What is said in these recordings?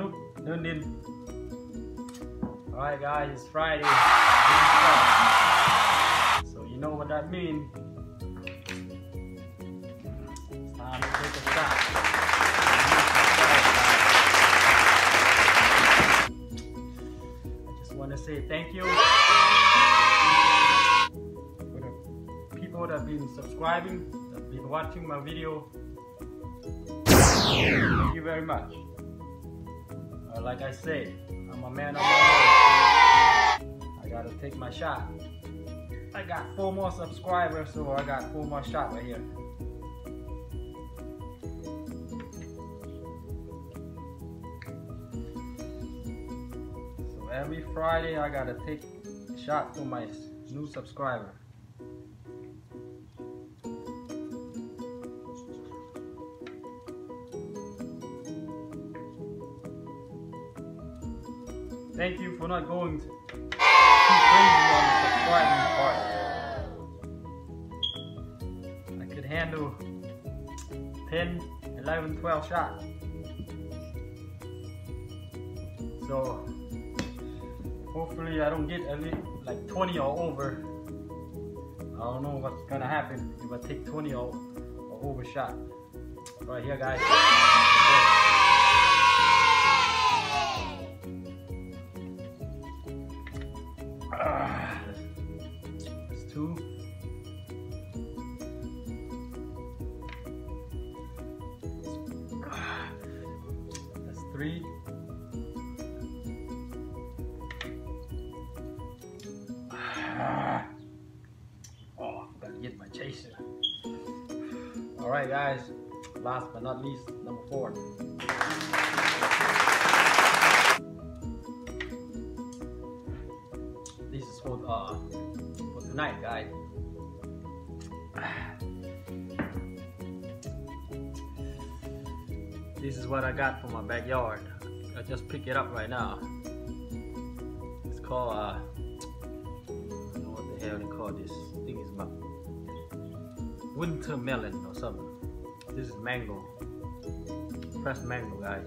นุษย์เดินดิน Alright guys, it's Friday. So you know what that means. It's time to take a shot. I just want to say thank you for the people that have been subscribing, that have been watching my video. You very much. Uh, like I say, I'm a man of my. I gotta take my shot. I got four more subscribers, so I got four more shots right here. So every Friday, I gotta take a shot for my new subscriber. Thank you for not going too crazy on the part. I could handle 10, 11, 12 shots. So hopefully I don't get at least like 20 or over. I don't know what's gonna happen if I take 20 or, or over shot. Right here guys. Three. Oh, gotta get my chaser. All right, guys. Last but not least, number four. This is for uh for tonight, guys. This is what I got from my backyard. I just picked it up right now. It's called uh, I don't know what the hell they call this. I think it's about winter melon or something. This is mango, pressed mango, guys.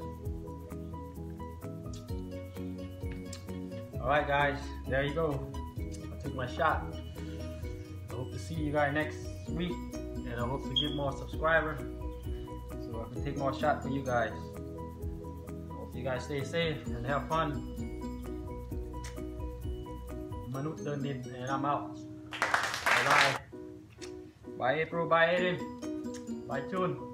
All right, guys, there you go. I took my shot. I hope to see you guys next week, and I hope to get more subscribers so I can take more shots for you guys. Hope you guys stay safe and have fun. Manoot Derndin, and I'm out. Bye bye. Bye April. Bye Aiden. Bye Chun.